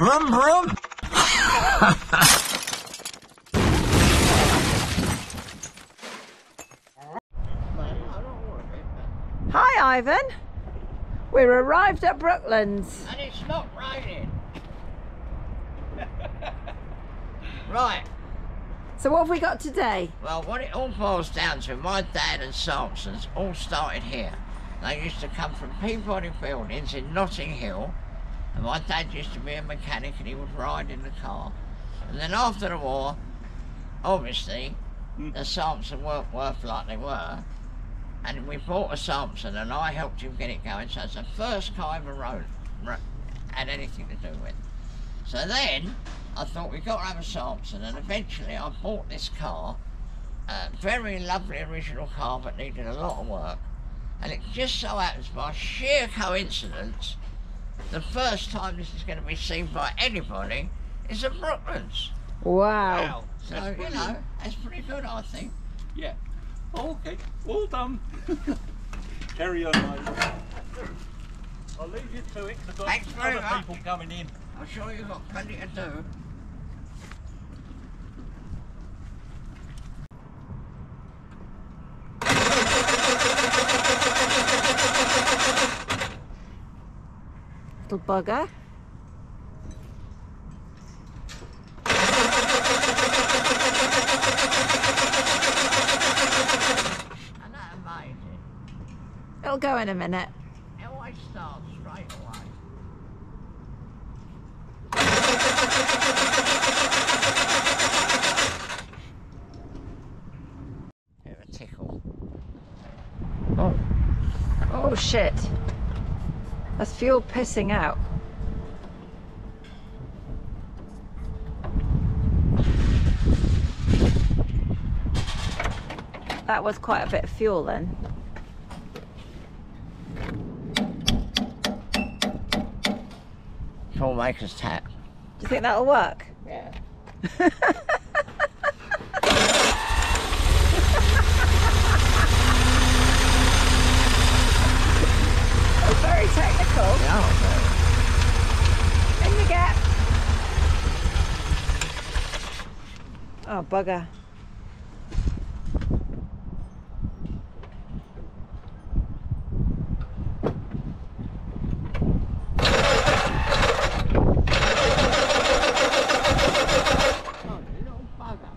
Brum brum. Hi, Ivan. We're arrived at Brooklands. And it's not raining. right. So, what have we got today? Well, what it all boils down to, my dad and Salmson's all started here. They used to come from Peabody Buildings in Notting Hill, and my dad used to be a mechanic and he would ride in the car. And then after the war, obviously, hmm. the Salmson weren't worth like they were, and we bought a Salmson and I helped him get it going, so it's the first car I ever rode, had anything to do with. So then, I thought we've got to have a Salmson, and eventually I bought this car, a very lovely original car, but needed a lot of work. And it just so happens, by sheer coincidence, the first time this is going to be seen by anybody is at Brooklands. Wow. So, That's you brilliant. know, that's pretty good, I think. Yeah. Oh, okay. All done. Carry on, mate. I'll leave you to it because Thanks I've very got much. other people coming in. I'm sure you've got plenty to do. Little bugger. Isn't that amazing? It'll go in a minute. It always starts straight away. A tickle. Oh. Oh, shit. That's fuel pissing out. That was quite a bit of fuel then. Toolmaker's tap. Do you think that'll work? Yeah. Yeah. In the gap. Oh, bugger. Oh, you little bugger.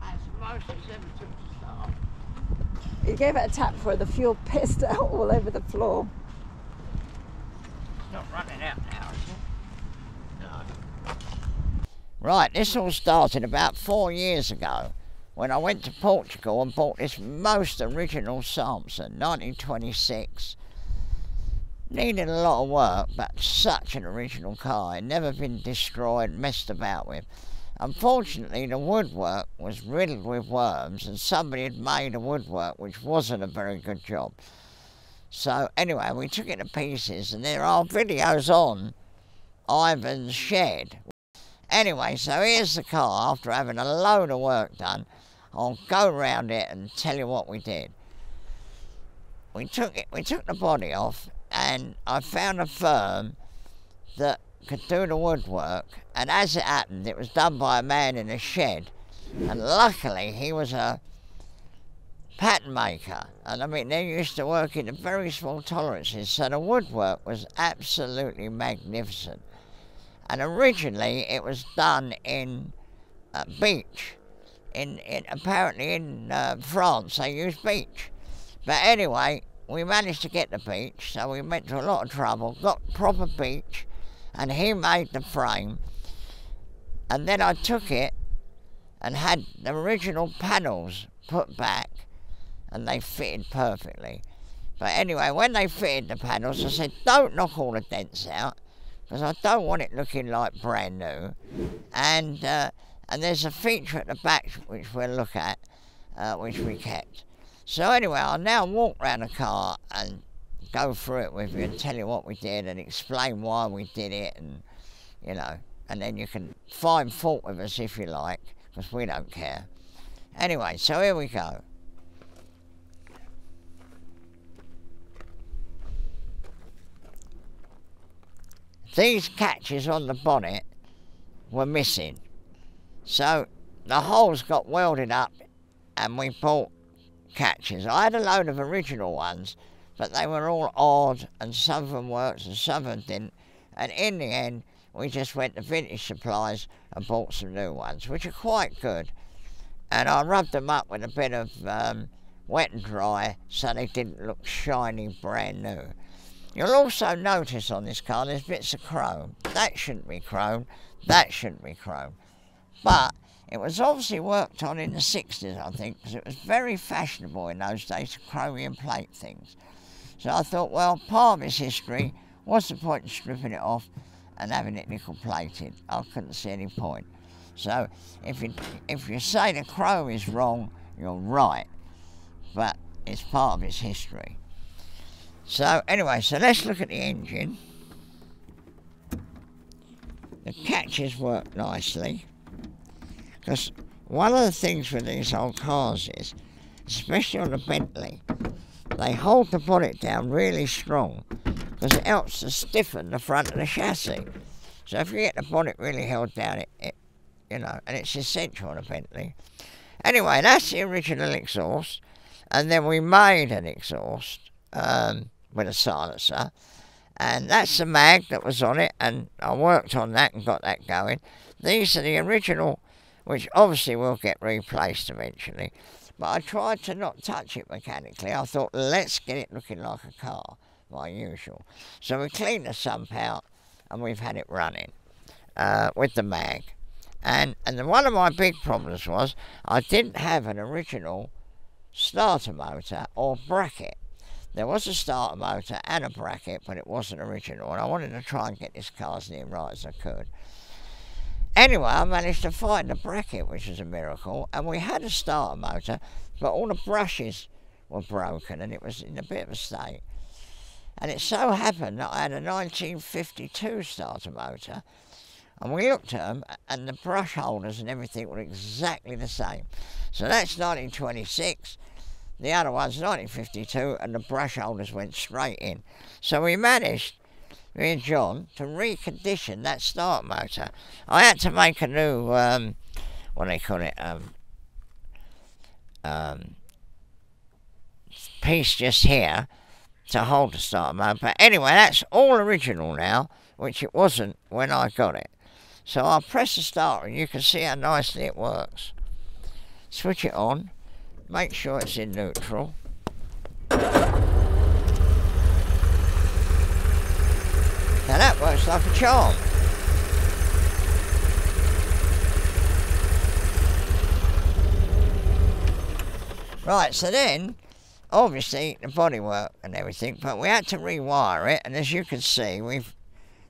That's the most it's ever took to start. You gave it a tap before the fuel pissed out all over the floor. It's not running out now, is it? No. Right, this all started about four years ago when I went to Portugal and bought this most original Salmson, 1926. Needed a lot of work, but such an original car. It never been destroyed, messed about with. Unfortunately, the woodwork was riddled with worms, and somebody had made a woodwork which wasn't a very good job. So anyway, we took it to pieces, and there are videos on Ivan's shed. Anyway, so here's the car. After having a load of work done, I'll go round it and tell you what we did. We took it. We took the body off, and I found a firm that could do the woodwork. And as it happened, it was done by a man in a shed, and luckily he was a pattern maker. And I mean, they used to work in very small tolerances, so the woodwork was absolutely magnificent. And originally, it was done in uh, beech. In, in apparently in uh, France, they use beech. But anyway, we managed to get the beech, so we went to a lot of trouble, got proper beech, and he made the frame. And then I took it and had the original panels put back, and they fitted perfectly. But anyway, when they fitted the panels, I said, don't knock all the dents out, because I don't want it looking like brand new. And uh, and there's a feature at the back which we'll look at, uh, which we kept. So anyway, I'll now walk round the car and go through it with you and tell you what we did and explain why we did it and, you know, and then you can find fault with us if you like, because we don't care. Anyway, so here we go. These catches on the bonnet were missing. So the holes got welded up and we bought catches. I had a load of original ones, but they were all odd and some of them worked and some of them didn't. And in the end, we just went to vintage supplies and bought some new ones, which are quite good. And I rubbed them up with a bit of um, wet and dry so they didn't look shiny brand new. You'll also notice on this car there's bits of chrome. That shouldn't be chrome, that shouldn't be chrome. But it was obviously worked on in the 60s, I think, because it was very fashionable in those days to chromium plate things. So I thought, well, part of its history, what's the point in stripping it off and having it nickel plated? I couldn't see any point. So if you, if you say the chrome is wrong, you're right, but it's part of its history. So anyway, so let's look at the engine. The catches work nicely. Because one of the things with these old cars is, especially on the Bentley, they hold the bonnet down really strong because it helps to stiffen the front of the chassis. So if you get the bonnet really held down, it, it you know, and it's essential on a Bentley. Anyway, that's the original exhaust, and then we made an exhaust um, with a silencer, and that's the mag that was on it, and I worked on that and got that going. These are the original which obviously will get replaced eventually. But I tried to not touch it mechanically. I thought, let's get it looking like a car, my usual. So we cleaned the sump out and we've had it running uh, with the mag. And, and the, one of my big problems was I didn't have an original starter motor or bracket. There was a starter motor and a bracket, but it wasn't original. And I wanted to try and get this car as near right as I could. Anyway, I managed to find the bracket, which was a miracle, and we had a starter motor, but all the brushes were broken and it was in a bit of a state. And it so happened that I had a 1952 starter motor, and we looked at them, and the brush holders and everything were exactly the same. So that's 1926. The other one's 1952, and the brush holders went straight in. So we managed and John to recondition that start motor. I had to make a new, um, what do they call it, um, um, piece just here to hold the start motor. But anyway, that's all original now, which it wasn't when I got it. So I'll press the start and you can see how nicely it works. Switch it on, make sure it's in neutral. Now that works like a charm. Right, so then, obviously, the bodywork and everything, but we had to rewire it, and as you can see, we've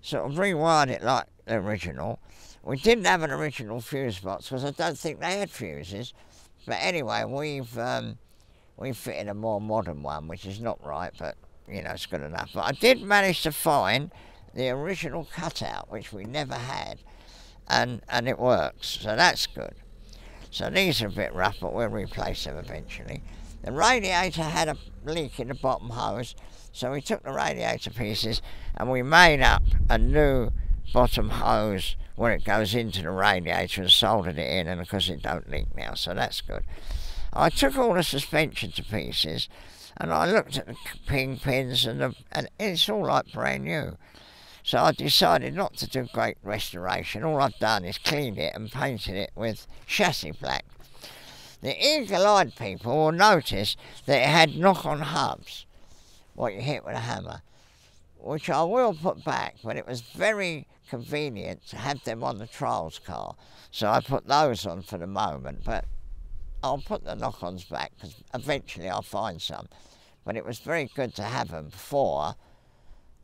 sort of rewired it like the original. We didn't have an original fuse box, because I don't think they had fuses, but anyway, we've, um, we fitted a more modern one, which is not right, but, you know, it's good enough. But I did manage to find the original cutout, which we never had, and, and it works, so that's good. So these are a bit rough, but we'll replace them eventually. The radiator had a leak in the bottom hose, so we took the radiator pieces and we made up a new bottom hose where it goes into the radiator and soldered it in, and of course it don't leak now, so that's good. I took all the suspension to pieces, and I looked at the ping pins, and, the, and it's all like brand new. So I decided not to do great restoration. All I've done is cleaned it and painted it with chassis black. The eagle-eyed people will notice that it had knock-on hubs, what you hit with a hammer, which I will put back, but it was very convenient to have them on the trials car. So I put those on for the moment, but I'll put the knock-ons back because eventually I'll find some. But it was very good to have them for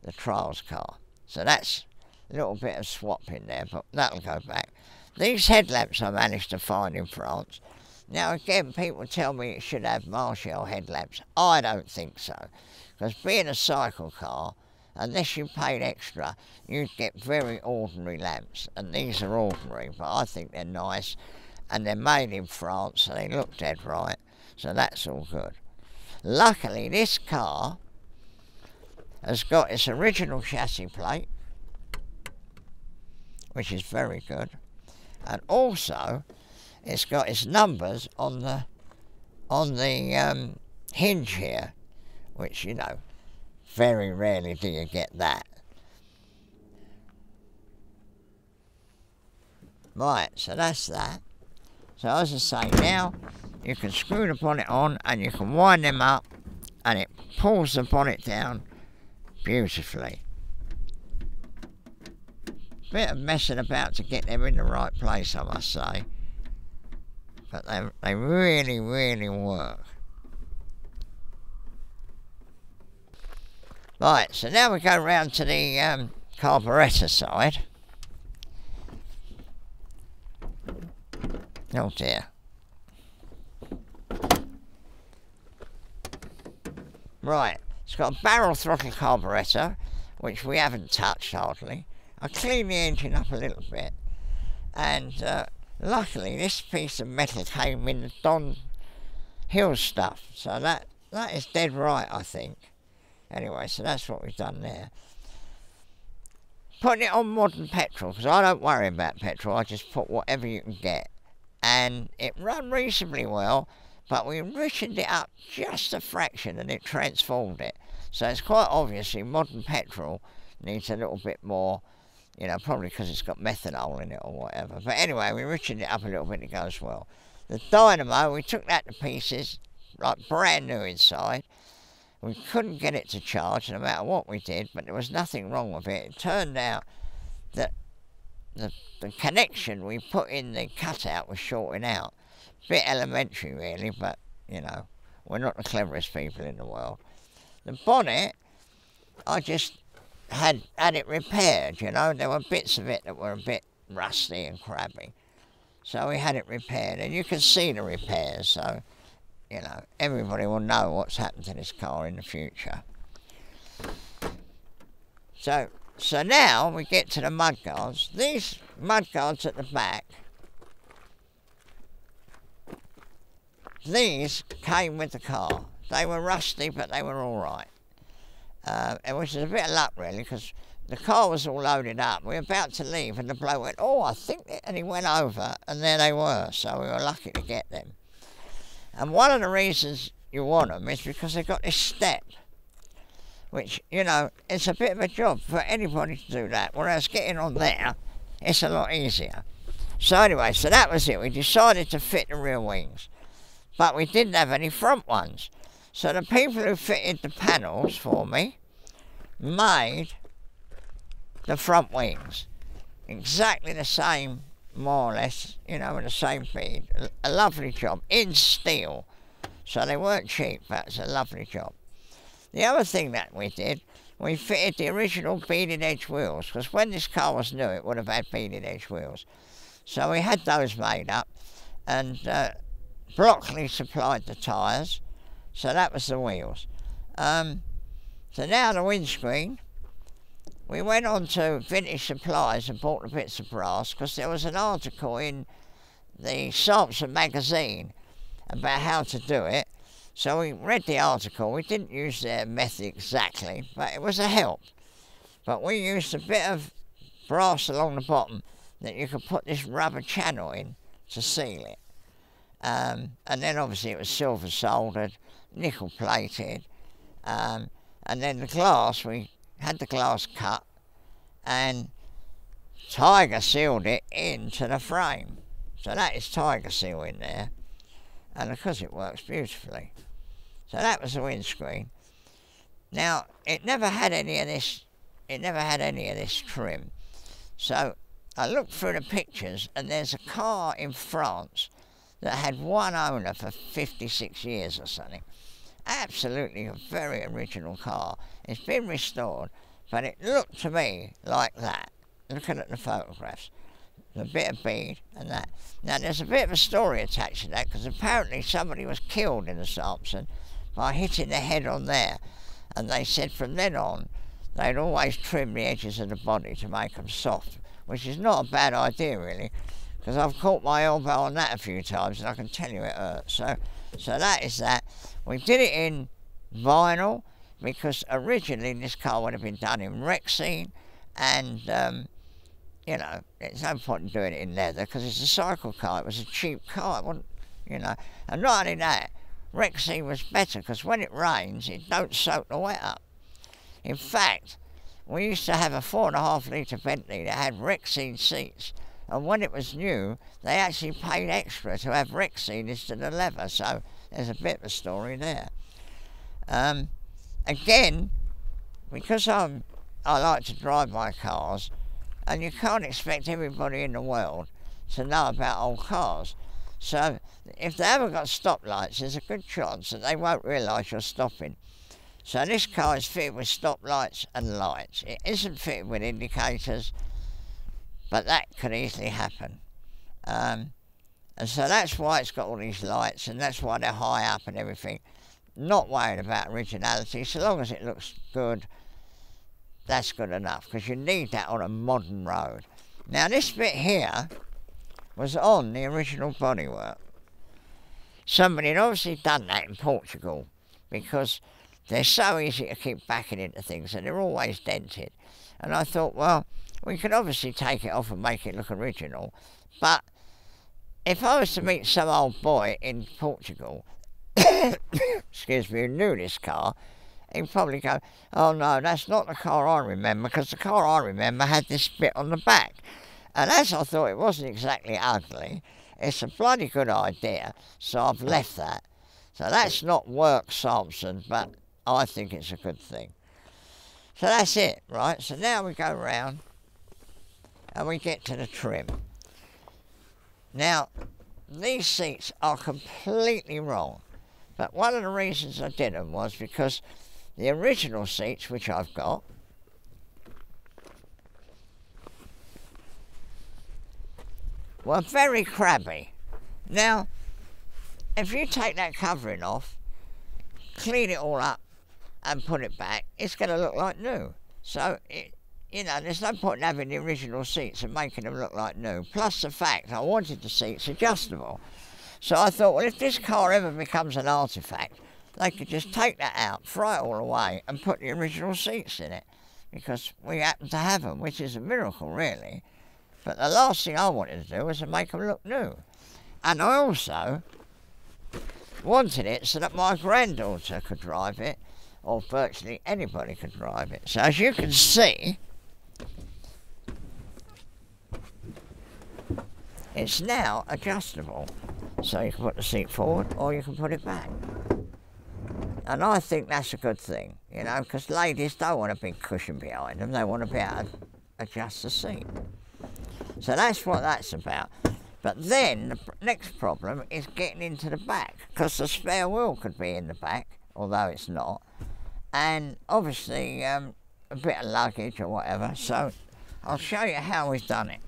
the trials car. So that's a little bit of swap in there, but that'll go back. These headlamps I managed to find in France. Now again, people tell me it should have Marchal headlamps. I don't think so, because being a cycle car unless you paid extra, you'd get very ordinary lamps. And these are ordinary, but I think they're nice. And they're made in France, so they look dead right. So that's all good. Luckily, this car has got its original chassis plate, which is very good. And also, it's got its numbers on the on the um, hinge here, which you know, very rarely do you get that. Right, so that's that. So as I say, now you can screw the bonnet on and you can wind them up and it pulls the bonnet down beautifully. Bit of messing about to get them in the right place, I must say. But they, they really, really work. Right, so now we go round to the um, carburettor side. Oh dear. Right, it's got a barrel throttle carburettor, which we haven't touched hardly. I cleaned the engine up a little bit, and uh, luckily this piece of metal came in the Don Hill stuff, so that that is dead right, I think. Anyway, so that's what we've done there. Putting it on modern petrol, because I don't worry about petrol, I just put whatever you can get. And it ran reasonably well, but we richened it up just a fraction and it transformed it. So it's quite obviously modern petrol needs a little bit more, you know, probably because it's got methanol in it or whatever. But anyway, we richened it up a little bit, it goes well. The dynamo, we took that to pieces, like brand new inside. We couldn't get it to charge no matter what we did, but there was nothing wrong with it. It turned out that the, the connection we put in the cutout was shorting out. Bit elementary, really, but you know, we're not the cleverest people in the world. The bonnet, I just had had it repaired. You know, there were bits of it that were a bit rusty and crabby, so we had it repaired, and you can see the repairs. So, you know, everybody will know what's happened to this car in the future. So, so now we get to the mudguards. These mudguards at the back These came with the car. They were rusty, but they were all right. Uh, it was a bit of luck, really, because the car was all loaded up. We were about to leave, and the bloke went, "Oh, I think," and he went over, and there they were. So we were lucky to get them. And one of the reasons you want them is because they've got this step, which you know it's a bit of a job for anybody to do that. Whereas getting on there, it's a lot easier. So anyway, so that was it. We decided to fit the rear wings but we didn't have any front ones. So the people who fitted the panels for me made the front wings exactly the same, more or less, you know, with the same feed. A lovely job in steel. So they weren't cheap, but it's a lovely job. The other thing that we did, we fitted the original beaded edge wheels, because when this car was new, it would have had beaded edge wheels. So we had those made up, and uh, Blockley supplied the tyres, so that was the wheels. Um, so now the windscreen, we went on to Vintage Supplies and bought the bits of brass because there was an article in the Salmson magazine about how to do it. So we read the article. We didn't use their method exactly, but it was a help. But we used a bit of brass along the bottom that you could put this rubber channel in to seal it. Um, and then obviously it was silver soldered, nickel plated. Um, and then the glass, we had the glass cut and Tiger sealed it into the frame. So that is Tiger Seal in there. And of course it works beautifully. So that was the windscreen. Now, it never had any of this, it never had any of this trim. So I looked through the pictures and there's a car in France that had one owner for 56 years or something. Absolutely a very original car. It's been restored, but it looked to me like that, looking at the photographs. A bit of bead and that. Now, there's a bit of a story attached to that because apparently somebody was killed in the Salmson by hitting the head on there. And they said from then on, they'd always trim the edges of the body to make them soft, which is not a bad idea really, because I've caught my elbow on that a few times and I can tell you it hurts. So, so that is that. We did it in vinyl because originally this car would have been done in Rexine and um, you know, it's no point in doing it in leather because it's a cycle car. It was a cheap car, it you know. And not only that, Rexine was better because when it rains, it don't soak the wet up. In fact, we used to have a four and a half litre Bentley that had Rexine seats. And when it was new, they actually paid extra to have Rick Rexine instead of leather. So there's a bit of a story there. Um, again, because I'm, I like to drive my cars, and you can't expect everybody in the world to know about old cars. So if they haven't got stoplights, there's a good chance that they won't realise you're stopping. So this car is fitted with stoplights and lights. It isn't fitted with indicators, but that could easily happen. Um, and so that's why it's got all these lights, and that's why they're high up and everything. Not worried about originality, so long as it looks good, that's good enough, because you need that on a modern road. Now this bit here was on the original bodywork. Somebody had obviously done that in Portugal, because they're so easy to keep backing into things, and they're always dented. And I thought, well, we could obviously take it off and make it look original, but if I was to meet some old boy in Portugal, excuse me, who knew this car, he'd probably go, oh no, that's not the car I remember, because the car I remember had this bit on the back. And as I thought it wasn't exactly ugly, it's a bloody good idea, so I've left that. So that's not work Salmson, but I think it's a good thing. So that's it, right? So now we go round and we get to the trim. Now, these seats are completely wrong. But one of the reasons I did them was because the original seats, which I've got, were very crabby. Now, if you take that covering off, clean it all up, and put it back, it's going to look like new. So, it, you know, there's no point in having the original seats and making them look like new. Plus the fact I wanted the seats adjustable. So I thought, well, if this car ever becomes an artifact, they could just take that out, throw it all away, and put the original seats in it. Because we happen to have them, which is a miracle, really. But the last thing I wanted to do was to make them look new. And I also wanted it so that my granddaughter could drive it, or virtually anybody could drive it. So as you can see, it's now adjustable. So you can put the seat forward or you can put it back. And I think that's a good thing, you know, because ladies don't want a big cushion behind them, they want to be able to adjust the seat. So that's what that's about. But then the next problem is getting into the back, because the spare wheel could be in the back, although it's not. And obviously um, a bit of luggage or whatever. So I'll show you how we've done it.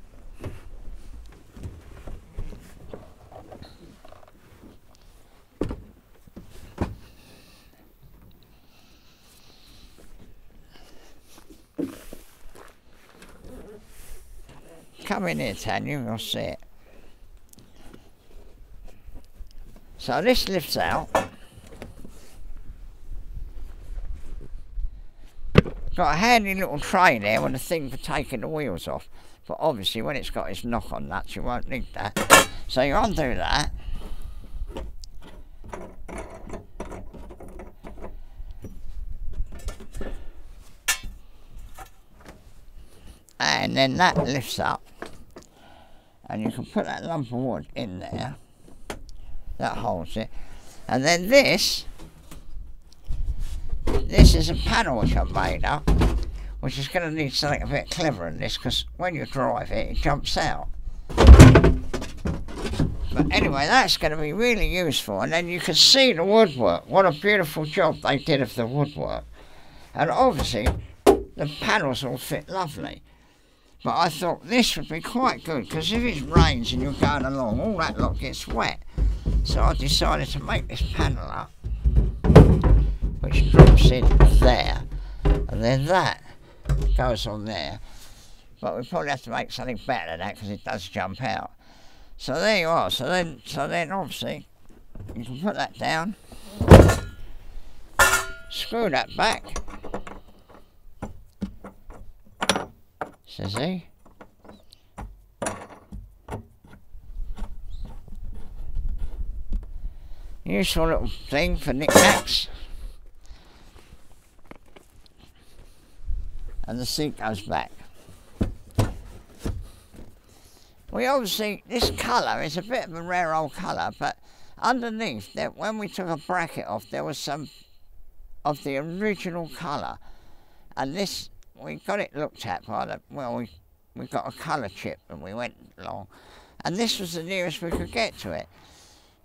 Come in here, Tanya, you'll see it. So this lifts out. Got a handy little tray there with a thing for taking the wheels off. But obviously when it's got its knock on nuts you won't need that. So you undo that. And then that lifts up and you can put that lump of wood in there. That holds it. And then this this is a panel which I've made up which is going to need something a bit clever in this because when you drive it it jumps out. But anyway that's going to be really useful. And then you can see the woodwork. What a beautiful job they did of the woodwork. And obviously the panels all fit lovely but I thought this would be quite good because if it rains and you're going along, all that lot gets wet. So I decided to make this panel up, which drops in there, and then that goes on there. But we probably have to make something better than that because it does jump out. So there you are. So then, so then obviously you can put that down, screw that back. So see. Useful little thing for knickknacks. And the seat goes back. We obviously, this colour is a bit of a rare old colour, but underneath, there, when we took a bracket off, there was some of the original colour. And this, we got it looked at by the, well, we, we got a colour chip and we went along. And this was the nearest we could get to it.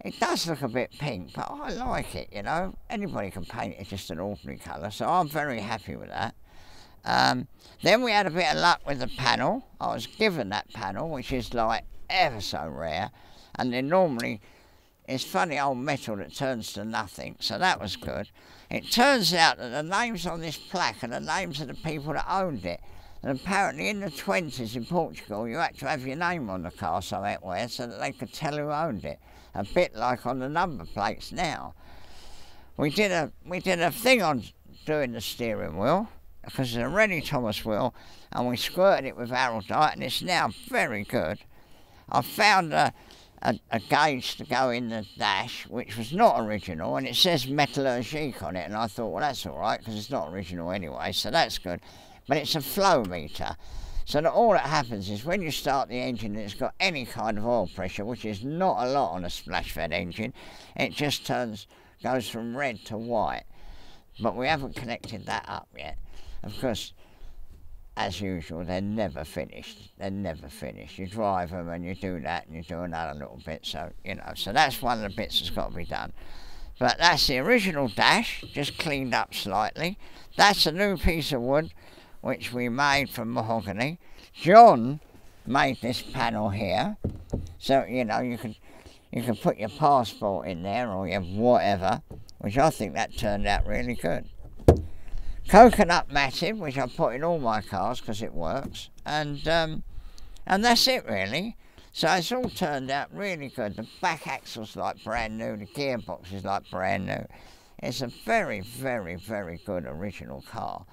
It does look a bit pink, but I like it, you know. Anybody can paint it just an ordinary colour, so I'm very happy with that. Um, then we had a bit of luck with the panel. I was given that panel, which is like ever so rare. And then normally it's funny old metal that turns to nothing, so that was good. It turns out that the names on this plaque are the names of the people that owned it. And apparently in the 20s in Portugal, you had to have your name on the car somewhere so that they could tell who owned it a bit like on the number plates now. We did a we did a thing on doing the steering wheel because it's a Rennie Thomas wheel, and we squirted it with Araldite, and it's now very good. I found a, a, a, gauge to go in the dash, which was not original, and it says Metallurgique on it, and I thought, well, that's all right, because it's not original anyway, so that's good. But it's a flow meter, so that all that happens is when you start the engine and it's got any kind of oil pressure, which is not a lot on a splash fed engine, it just turns goes from red to white. But we haven't connected that up yet. Of course, as usual, they're never finished. They're never finished. You drive them and you do that and you do another little bit. So, you know, so that's one of the bits that's got to be done. But that's the original dash, just cleaned up slightly. That's a new piece of wood which we made from mahogany. John made this panel here, so you know you can you can put your passport in there or your whatever, which I think that turned out really good. Coconut matting, which I put in all my cars because it works, and um, and that's it really. So it's all turned out really good. The back axle's like brand new, the gearbox is like brand new. It's a very, very, very good original car.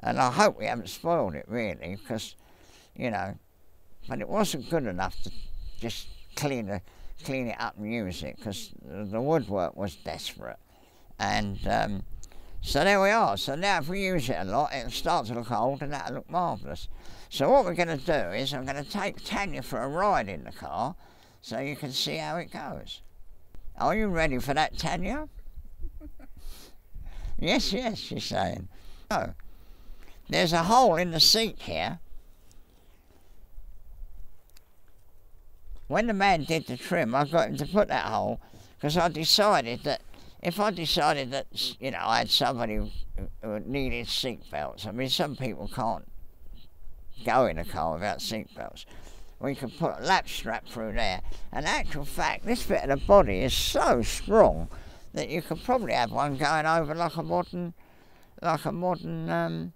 And I hope we haven't spoiled it really, because, you know, but it wasn't good enough to just clean, the, clean it up and use it, because the woodwork was desperate. And um, so there we are. So now if we use it a lot, it'll start to look old and that'll look marvellous. So what we're going to do is I'm going to take Tanya for a ride in the car so you can see how it goes. Are you ready for that, Tanya? yes, yes, she's saying. Oh. There's a hole in the seat here. When the man did the trim, I got him to put that hole because I decided that if I decided that, you know, I had somebody who, needed seat belts, I mean, some people can't go in a car without seat belts. We could put a lap strap through there. And actual fact, this bit of the body is so strong that you could probably have one going over like a modern, like a modern um,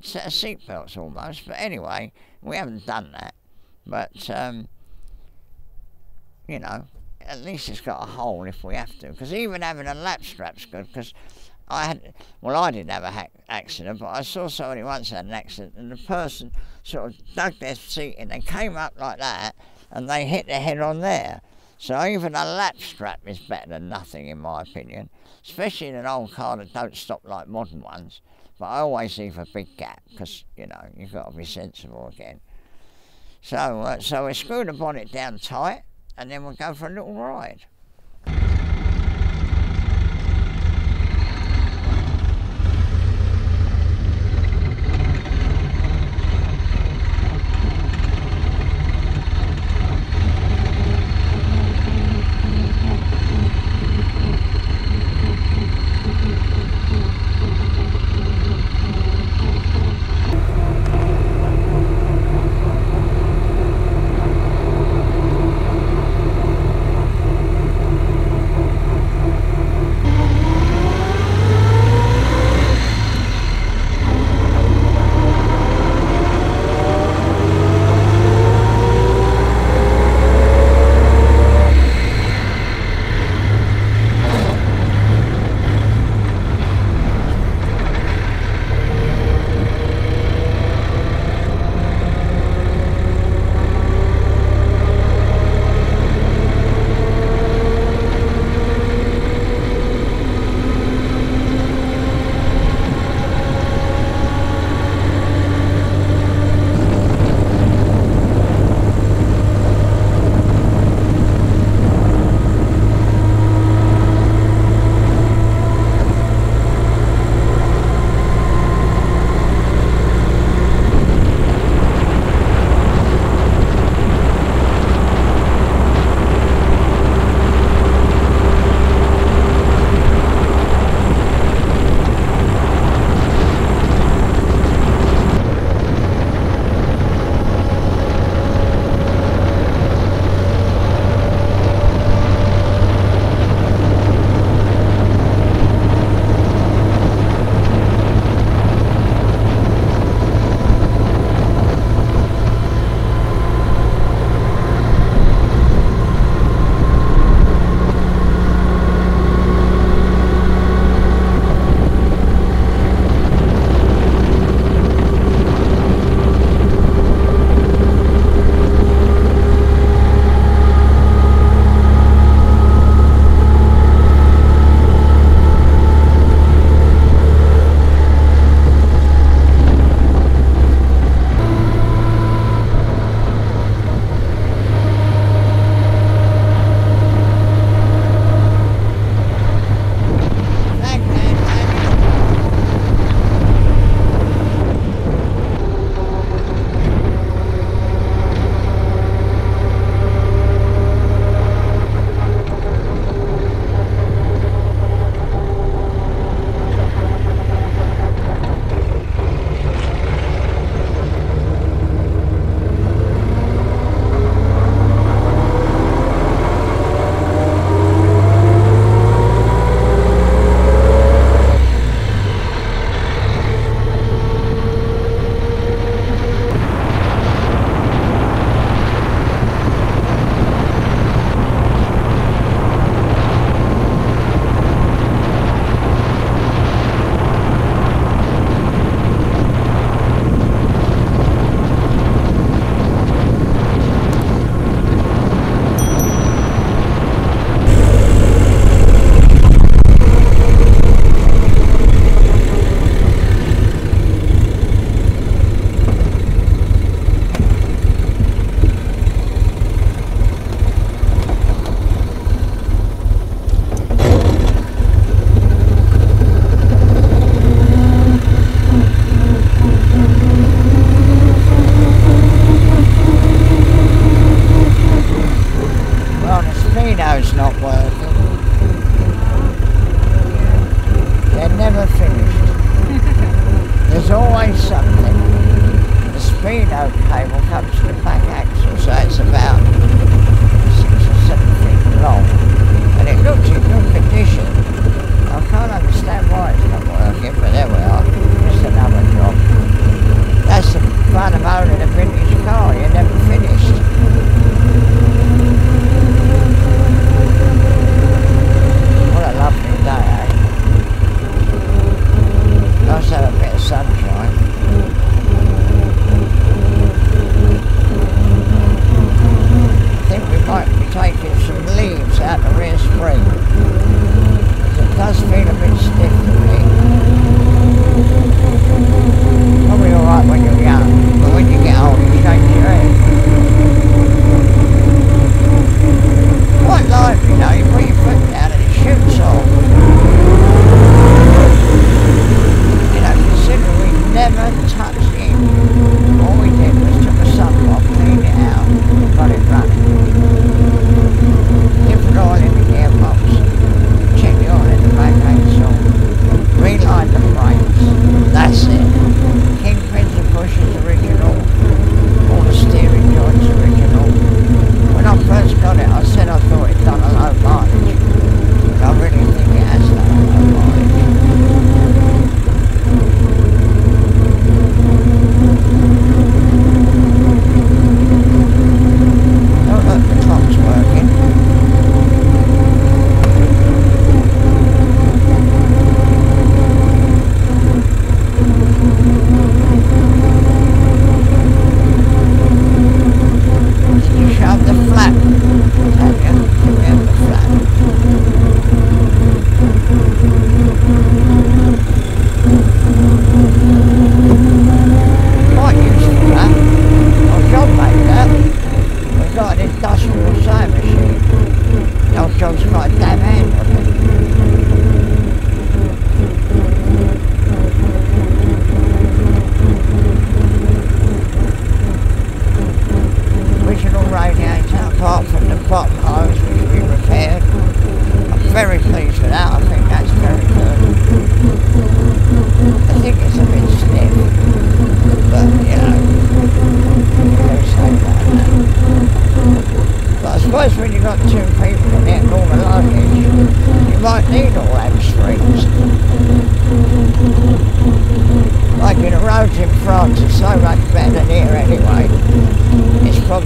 set of seatbelts almost. But anyway, we haven't done that. But, um, you know, at least it's got a hole if we have to. Because even having a lap strap's good because I had, well, I didn't have a accident, but I saw somebody once had an accident and the person sort of dug their seat in and came up like that and they hit their head on there. So even a lap strap is better than nothing in my opinion, especially in an old car that don't stop like modern ones. But I always leave a big gap because, you know, you've got to be sensible again. So, uh, so we screw the bonnet down tight and then we'll go for a little ride.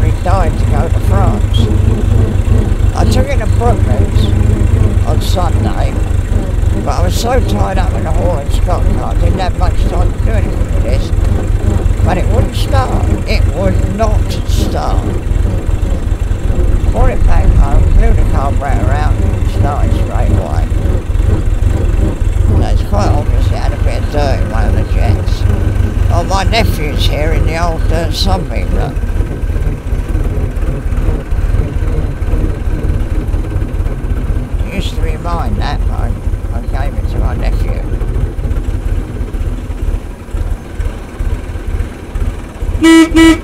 McKnight to go to France. I took it to Brooklands on Sunday, but I was so tied up in the hall in Scotland, I didn't have much time to do anything with this. But it wouldn't start. It would not start. Brought it back home, flew the car right around and started straight away. Now it's quite obvious it had a bit of dirt in one of the jets. Oh, my nephew's here in the old dirt sunbeam room. actually mind that I, I gave it to my nephew. Beep, beep.